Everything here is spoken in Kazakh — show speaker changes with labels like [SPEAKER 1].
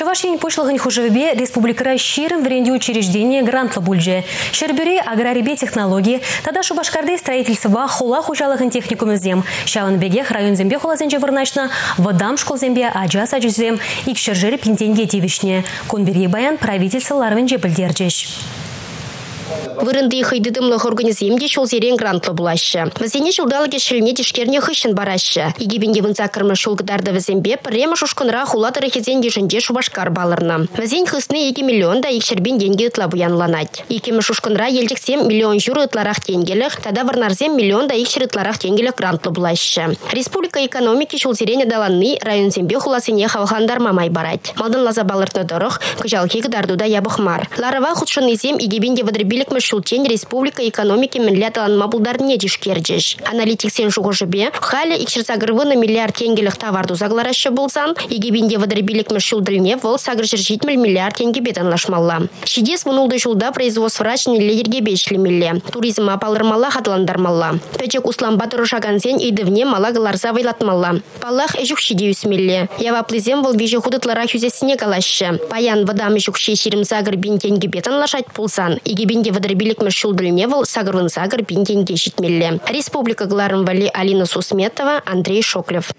[SPEAKER 1] Чавашин пошлыгын хужеве республикара ширым вренде учреждение грантлы бульже. Шербюре аграрибе технологии, тада шубашкарды строительства хула хужалыгын техникум зем. Шаван бегех район зембе хулазенже вырначна, водам школ зембе аджа саджузем, ик шержері пинтенге тивишне. Конберге баян правительство ларвенже білдерджеш.
[SPEAKER 2] Вырынды хыйдыдымлых организмде шол зерен грантлы булашы. Вазене жылдалыге шіліне тишкерне хыщын барашы. Егебенге вынца кырмы шулгыдарды вазембе пірема шушкынра хулатыры хезен ежінде шубашкар балырны. Вазен хысны 2 миллион да икшербен деньги ытла буянланать. Икемі шушкынра елдіксем миллион журы ытларах тенгеліх, тада варнарзем миллион да икшер ытларах тенгеліх грантлы булашы. Республика экономики шул зерене даланны район зембе хуласыне хавхандар мамай барать. Малдын лаза балыртны дұрық, күжалки гдардуда ябықмар. Ларова худшын изем игебенге выдребилік шултен республика экономики мінлі таланма. Аналитик сен жуғы жібе, халі икшірзагырвыны миллиард тенгелік товарду загларашы болсан, егебінде вадырбилік мүшілділіне вол сагыр жіржитміл миллиард тенге бетанлашмалла. Шидес мұнулды жылда производство врачны лидерге бешлемелі. Туризм апалырмалла хатландармалла. Пәчек услан батыры шагансен идівне малагыларза вайлатмалла. Паллах әжук шиде үсмелі. Яваплызем вол вежі худытлара хүзесіне калашы. Паян вадам әжук шешірім загыр бин тенге бетанлашать пулсан. Егебінде вадыр билік мүшіл ділневыл сагырвын сагыр бинтенге жетмелі. Республика Гларым Вали Алина Сусметова, Андрей Шоклев.